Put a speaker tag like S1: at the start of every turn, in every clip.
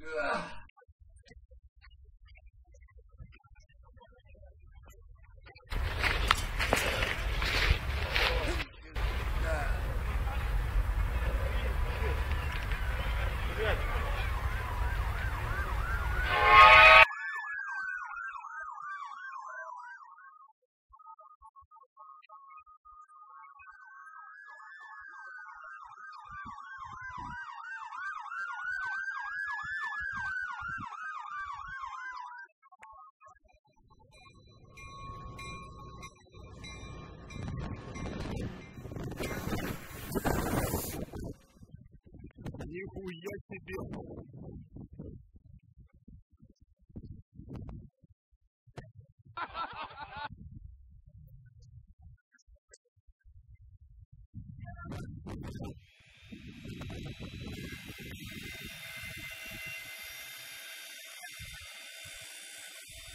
S1: Yeah. Нихуя себе!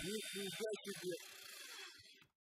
S1: Нифига себе!